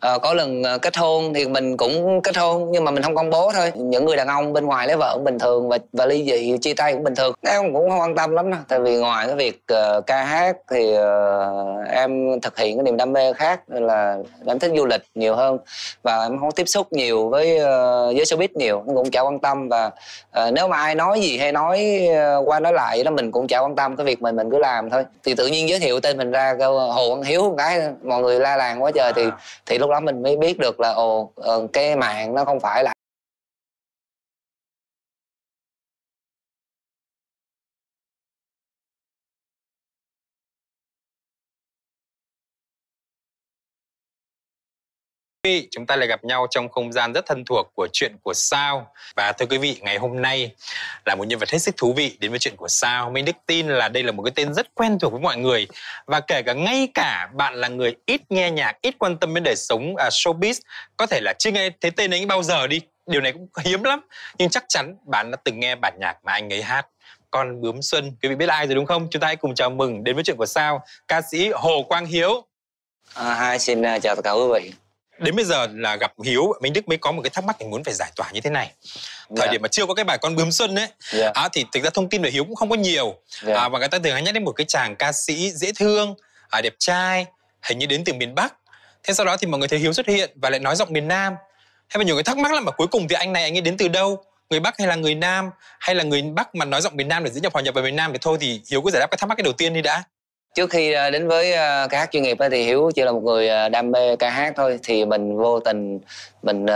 Ờ, có lần ờ, kết hôn thì mình cũng kết hôn nhưng mà mình không công bố thôi. Những người đàn ông bên ngoài lấy vợ cũng bình thường và và ly dị chia tay cũng bình thường. Em cũng không quan tâm lắm đâu tại vì ngoài cái việc uh, ca hát thì uh, em thực hiện cái niềm đam mê khác là em thích du lịch nhiều hơn và em không tiếp xúc nhiều với uh, với showbiz nhiều em cũng chả quan tâm và uh, nếu mà ai nói gì hay nói uh, qua nói lại đó mình cũng chả quan tâm cái việc mình mình cứ làm thôi. Thì tự nhiên giới thiệu tên mình ra kêu hồ văn hiếu một cái mọi người la làng quá trời thì thì lúc lúc đó mình mới biết được là ồ ờ, cái mạng nó không phải là vị, chúng ta lại gặp nhau trong không gian rất thân thuộc của chuyện của sao. Và thưa quý vị ngày hôm nay là một nhân vật hết sức thú vị đến với chuyện của sao. Minh đức tin là đây là một cái tên rất quen thuộc với mọi người. Và kể cả ngay cả bạn là người ít nghe nhạc ít quan tâm đến đời sống à, showbiz có thể là chưa nghe thấy tên ấy bao giờ đi. Điều này cũng hiếm lắm. Nhưng chắc chắn bạn đã từng nghe bản nhạc mà anh ấy hát. Con bướm xuân quý vị biết là ai rồi đúng không? Chúng ta hãy cùng chào mừng đến với chuyện của sao ca sĩ hồ quang hiếu. À, hai xin à, chào tất cả quý vị. đến bây giờ là gặp hiếu minh đức mới có một cái thắc mắc mình muốn phải giải tỏa như thế này. Thời Dạ, điểm mà chưa có cái bài con bướm xuân ấy dạ, à, thì thực ra thông tin về hiếu cũng không có nhiều. Dạ. à, và người ta thường hay nhắc đến một cái chàng ca sĩ dễ thương à, đẹp trai hình như đến từ miền bắc. Thế sau đó thì mọi người thấy hiếu xuất hiện và lại nói giọng miền nam. Thế mà nhiều người thắc mắc là mà cuối cùng thì anh này anh ấy đến từ đâu? Người bắc hay là người nam? Hay là người bắc mà nói giọng miền nam để diễn nhập hòa nhập vào miền nam thì thôi thì hiếu cứ giải đáp cái thắc mắc cái đầu tiên đi đã trước khi ờ, đến với ờ, ca hát chuyên nghiệp thì hiếu chỉ là một người ờ, đam mê ca hát thôi thì mình vô tình mình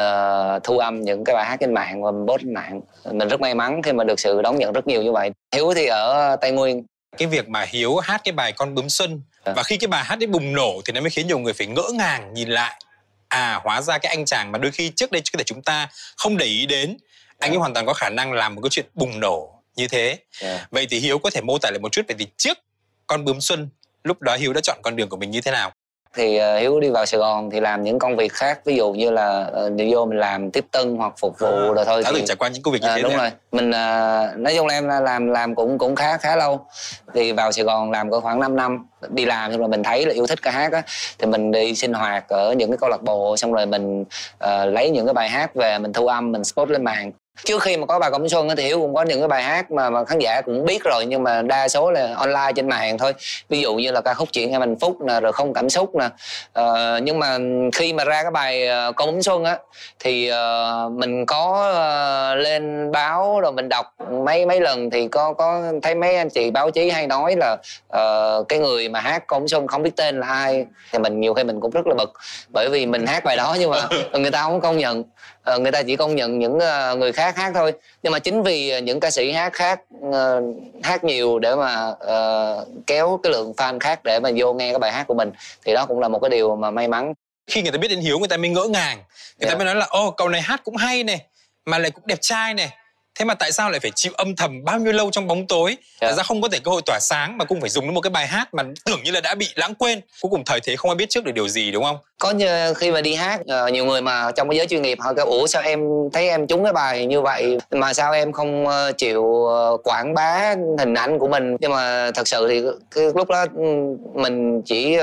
thu âm những cái bài hát trên mạng và mình post lên mạng mình rất may mắn khi mà được sự đón nhận rất nhiều như vậy hiếu thì ở tây nguyên cái việc mà hiếu hát cái bài con bướm xuân Dạ. và khi cái bài hát ấy bùng nổ thì nó mới khiến nhiều người phải ngỡ ngàng nhìn lại à hóa ra cái anh chàng mà đôi khi trước đây có thể chúng ta không để ý đến anh ấy Dạ. hoàn toàn có khả năng làm một cái chuyện bùng nổ như thế Dạ. vậy thì hiếu có thể mô tả lại một chút về thì trước con bướm xuân lúc đó hiếu đã chọn con đường của mình như thế nào? Thì ờ, hiếu đi vào sài gòn thì làm những công việc khác ví dụ như là ờ, đi vô mình làm tiếp tân hoặc phục vụ rồi thôi đã thì từng trải qua những công việc như À, thế đúng đấy rồi. Mình à, nói chung là em làm làm cũng cũng khá khá lâu. Thì vào Sài Gòn làm có khoảng 5 năm đi làm xong rồi mình thấy là yêu thích ca hát á thì mình đi sinh hoạt ở những cái câu lạc bộ xong rồi mình à, lấy những cái bài hát về mình thu âm mình post lên mạng trước khi mà có bài Công Xuân á, thì Hiếu cũng có những cái bài hát mà mà khán giả cũng biết rồi nhưng mà đa số là online trên mạng thôi. Ví dụ như là ca khúc chuyện em hạnh phúc nè rồi không cảm xúc nè. Ờ, nhưng mà khi mà ra cái bài ờ, Con bướm xuân á thì uh, mình có uh, lên báo rồi mình đọc mấy mấy lần thì có có thấy mấy anh chị báo chí hay nói là uh, cái người mà hát Con bướm xuân không biết tên là ai. Thì mình nhiều khi mình cũng rất là bực bởi vì mình hát bài đó nhưng mà người ta không công nhận. Ờ, người ta chỉ công nhận những ờ, người khác hát thôi. Nhưng mà chính vì những ca sĩ hát khác ờ, hát nhiều để mà kéo cái lượng fan khác để mà vô nghe cái bài hát của mình thì đó cũng là một cái điều mà may mắn. Khi người ta biết đến hiếu người ta mới ngỡ ngàng. Người ta Dạ. mới nói là ô cậu này hát cũng hay này mà lại cũng đẹp trai này thế mà tại sao lại phải chịu âm thầm bao nhiêu lâu trong bóng tối? Dạ. tại sao không có thể cơ hội tỏa sáng mà cũng phải dùng đến một cái bài hát mà tưởng như là đã bị lãng quên. Cuối cùng thời thế không ai biết trước được điều gì đúng không có như khi mà đi hát ờ, nhiều người mà trong cái giới chuyên nghiệp họ kêu, ủa, sao em thấy em trúng cái bài như vậy? Mà sao em không ờ, chịu ờ, quảng bá hình ảnh của mình? Nhưng mà thật sự thì cái lúc đó ừ, mình chỉ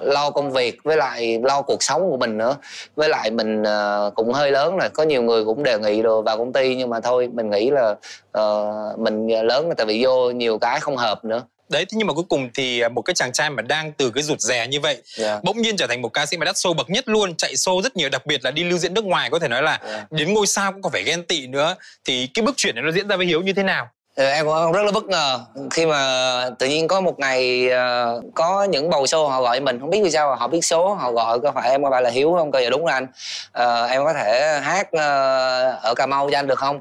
lo công việc với lại lo cuộc sống của mình nữa. Với lại mình cũng hơi lớn rồi, có nhiều người cũng đề nghị rồi vào công ty nhưng mà thôi, mình nghĩ là mình lớn rồi, tại vì vô nhiều cái không hợp nữa đấy thế nhưng mà cuối cùng thì à, một cái chàng trai mà đang từ cái rụt rè như vậy Dạ. bỗng nhiên trở thành một ca sĩ mà đắt show bậc nhất luôn chạy show rất nhiều đặc biệt là đi lưu diễn nước ngoài có thể nói là Dạ. đến ngôi sao cũng còn phải ghen tị nữa. Thì cái bước chuyển này nó diễn ra với hiếu như thế nào? Ờ, em cũng rất là bất ngờ khi mà tự nhiên có một ngày ờ, có những bầu show họ gọi mình không biết vì sao họ biết số họ gọi có phải em có phải là hiếu không? Cơ dạ đúng là anh. Ờ, em có thể hát ở cà mau cho anh được không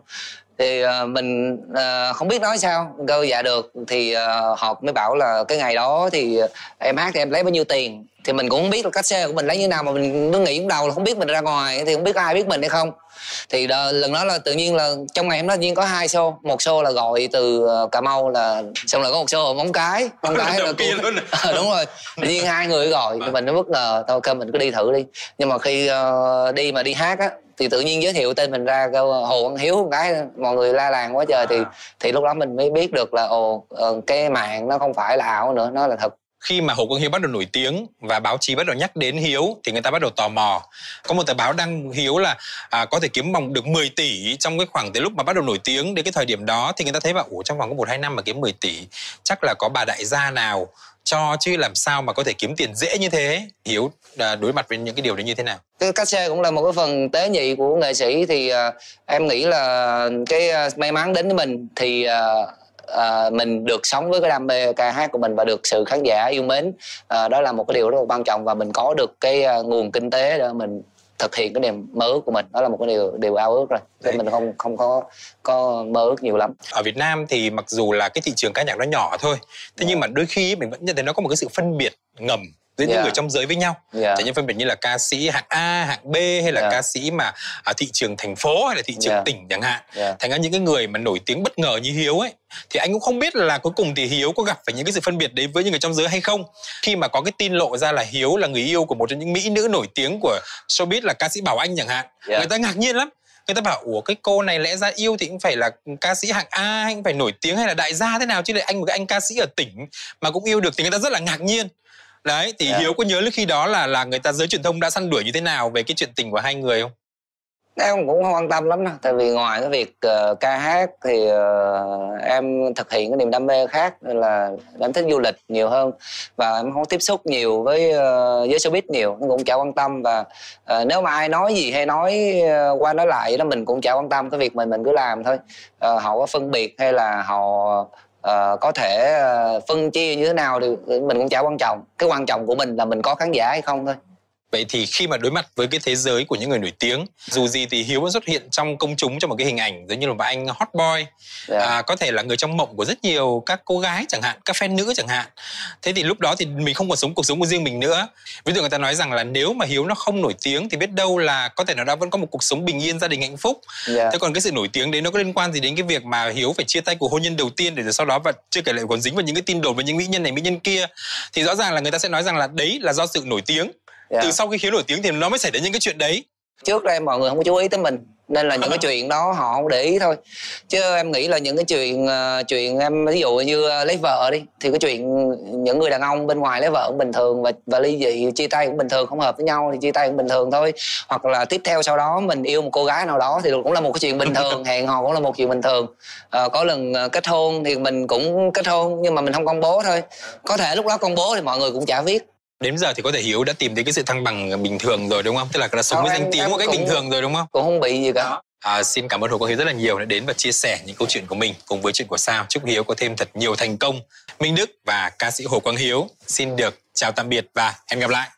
thì ờ, mình ờ, không biết nói sao cơ dạ được thì ờ, họ mới bảo là cái ngày đó thì em hát thì em lấy bao nhiêu tiền. Thì mình cũng không biết là cách xe của mình lấy như nào mà mình cứ nghĩ trong đầu là không biết mình ra ngoài thì không biết ai biết mình hay không. Thì đờ, lần đó là tự nhiên là trong ngày hôm đó tự nhiên có hai show một show là gọi từ cà mau là xong rồi có một show ở móng cái. Móng cái là kia luôn. Ờ, đúng rồi tự nhiên hai người gọi thì mình nó bất ngờ thôi kêu mình cứ đi thử đi. Nhưng mà khi ờ, đi mà đi hát á thì tự nhiên giới thiệu tên mình ra kêu hồ văn hiếu một cái mọi người la làng quá trời. Thì thì lúc đó mình mới biết được là ồ ờ, cái mạng nó không phải là ảo nữa nó là thật khi mà Hồ Quang Hiếu bắt đầu nổi tiếng và báo chí bắt đầu nhắc đến Hiếu thì người ta bắt đầu tò mò. Có một tờ báo đăng Hiếu là à, có thể kiếm bằng được 10 tỷ trong cái khoảng từ lúc mà bắt đầu nổi tiếng đến cái thời điểm đó thì người ta thấy bảo ủa trong vòng có một hai năm mà kiếm 10 tỷ chắc là có bà đại gia nào cho chứ làm sao mà có thể kiếm tiền dễ như thế hiếu à, đối mặt với những cái điều đấy như thế nào cái cách xe cũng là một cái phần tế nhị của nghệ sĩ thì uh, em nghĩ là cái uh, may mắn đến với mình thì uh, uh, mình được sống với cái đam mê ca hát của mình và được sự khán giả yêu mến. Uh, đó là một cái điều rất là quan trọng và mình có được cái uh, nguồn kinh tế để mình thực hiện cái niềm mơ ước của mình. Đó là một cái điều điều ao ước rồi. Nên mình không không có có mơ ước nhiều lắm. Ở Việt Nam thì mặc dù là cái thị trường ca nhạc nó nhỏ thôi thế yeah. nhưng mà đôi khi mình vẫn nhận thấy nó có một cái sự phân biệt ngầm giữa yeah. những người trong giới với nhau yeah. như phân biệt như là ca sĩ hạng A hạng B hay là yeah. ca sĩ mà ở thị trường thành phố hay là thị trường yeah. tỉnh chẳng hạn yeah. thành ra những cái người mà nổi tiếng bất ngờ như Hiếu ấy thì anh cũng không biết là cuối cùng thì Hiếu có gặp phải những cái sự phân biệt đấy với những người trong giới hay không khi mà có cái tin lộ ra là Hiếu là người yêu của một trong những mỹ nữ nổi tiếng của showbiz là ca sĩ Bảo Anh chẳng hạn yeah. người ta ngạc nhiên lắm người ta bảo ủa cái cô này lẽ ra yêu thì cũng phải là ca sĩ hạng A anh phải nổi tiếng hay là đại gia thế nào chứ lại anh một cái anh ca sĩ ở tỉnh mà cũng yêu được thì người ta rất là ngạc nhiên đấy thì yeah. hiếu có nhớ lúc khi đó là là người ta giới truyền thông đã săn đuổi như thế nào về cái chuyện tình của hai người không em cũng không quan tâm lắm đâu tại vì ngoài cái việc uh, ca hát thì uh, em thực hiện cái niềm đam mê khác là em thích du lịch nhiều hơn và em không tiếp xúc nhiều với uh, với showbiz nhiều em cũng chả quan tâm và uh, nếu mà ai nói gì hay nói uh, qua nói lại đó mình cũng chả quan tâm cái việc mình mình cứ làm thôi uh, họ có phân biệt hay là họ uh, có thể uh, phân chia như thế nào thì mình cũng chả quan trọng. Cái quan trọng của mình là mình có khán giả hay không thôi. Vậy thì khi mà đối mặt với cái thế giới của những người nổi tiếng, dù gì thì Hiếu vẫn xuất hiện trong công chúng trong một cái hình ảnh giống như là một anh hot boy, yeah. Dạ. à, có thể là người trong mộng của rất nhiều các cô gái chẳng hạn, các fan nữ chẳng hạn. Thế thì lúc đó thì mình không còn sống cuộc sống của riêng mình nữa. Ví dụ người ta nói rằng là nếu mà Hiếu nó không nổi tiếng thì biết đâu là có thể nó đã vẫn có một cuộc sống bình yên, gia đình hạnh phúc. Yeah. Dạ. Thế còn cái sự nổi tiếng đấy nó có liên quan gì đến cái việc mà Hiếu phải chia tay cuộc hôn nhân đầu tiên để rồi sau đó và chưa kể lại còn dính vào những cái tin đồn về những mỹ nhân này mỹ nhân kia thì rõ ràng là người ta sẽ nói rằng là đấy là do sự nổi tiếng yeah. từ sau khi khiếu nổi tiếng thì nó mới xảy đến những cái chuyện đấy. Trước đây mọi người không có chú ý tới mình nên là những cái chuyện đó họ không để ý thôi. Chứ em nghĩ là những cái chuyện uh, chuyện em ví dụ như uh, lấy vợ đi thì cái chuyện những người đàn ông bên ngoài lấy vợ cũng bình thường và và ly dị chia tay cũng bình thường không hợp với nhau thì chia tay cũng bình thường thôi. Hoặc là tiếp theo sau đó mình yêu một cô gái nào đó thì cũng là một cái chuyện bình thường hẹn hò cũng là một chuyện bình thường. Uh, có lần kết hôn thì mình cũng kết hôn nhưng mà mình không công bố thôi. Có thể lúc đó công bố thì mọi người cũng chả biết đến giờ thì có thể hiếu đã tìm thấy cái sự thăng bằng bình thường rồi đúng không tức là đã sống với danh tiếng một cách bình thường rồi đúng không cũng không bị gì cả À, xin cảm ơn Hồ Quang Hiếu rất là nhiều đã đến và chia sẻ những câu chuyện của mình cùng với chuyện của Sao. Chúc Hiếu có thêm thật nhiều thành công. Minh Đức và ca sĩ Hồ Quang Hiếu xin được chào tạm biệt và hẹn gặp lại.